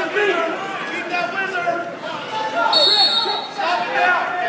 Keep that wizard. Stop it now.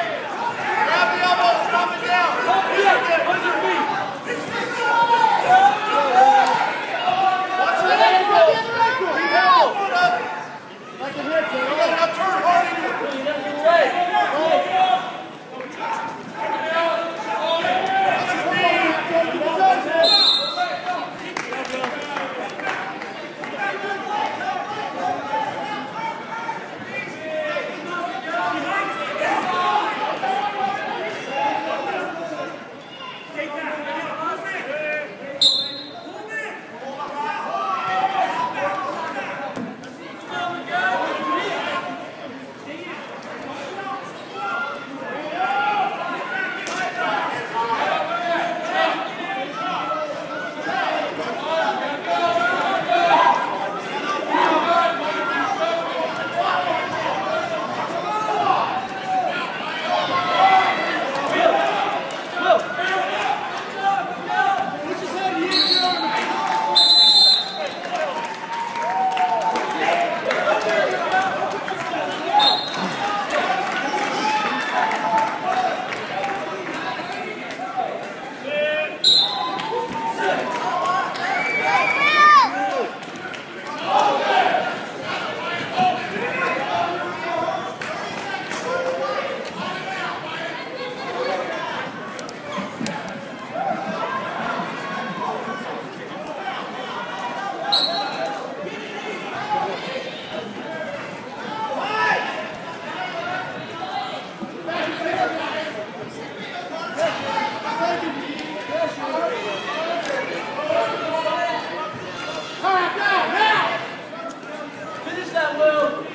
Finish that, Will.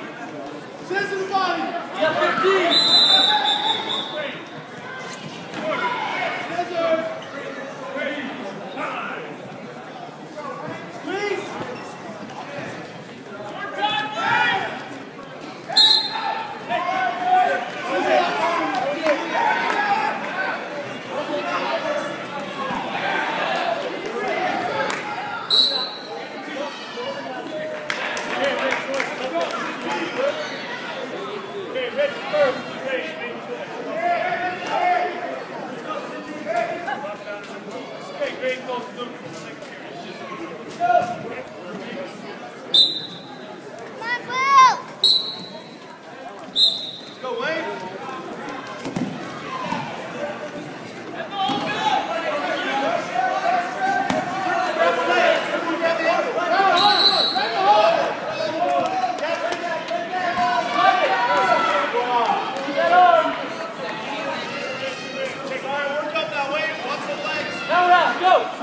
This is mine. You have 15. Great goals, Luke. go.